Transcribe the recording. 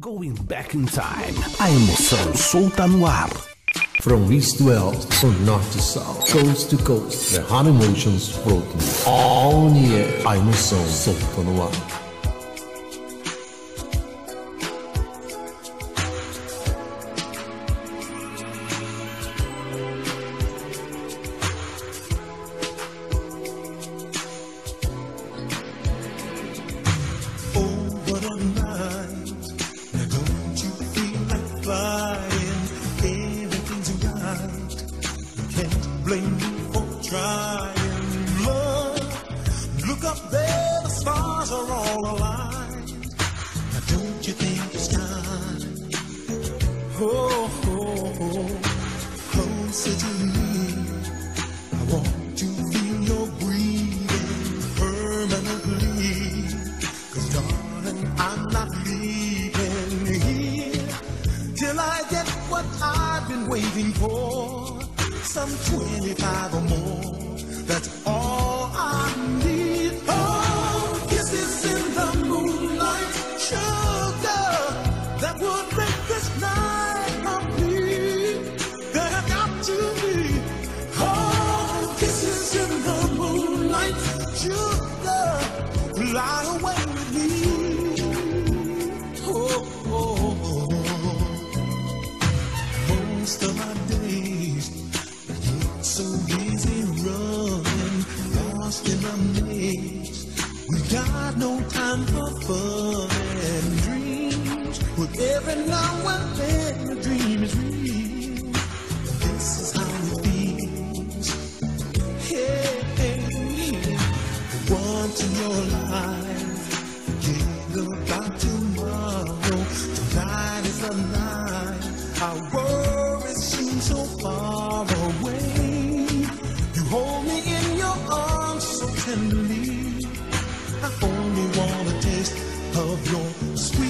Going back in time, a emoção solta no ar. From east to west, from north to south, coast to coast, the hot emotions floating all year. the air. A emoção solta no ar. stars are all aligned. Now don't you think it's time? Oh, oh, oh. closer to me. I want to feel your breathing permanently. Cause darling, I'm not leaving here till I get what I've been waiting for. Some 25 or more. That's all. We've got no time for fun and dreams. But every now and then a dream is real. This is how it feels. Hey, hey, once in your life, think about tomorrow. Tonight is the night. Our world seems so far. your spirit.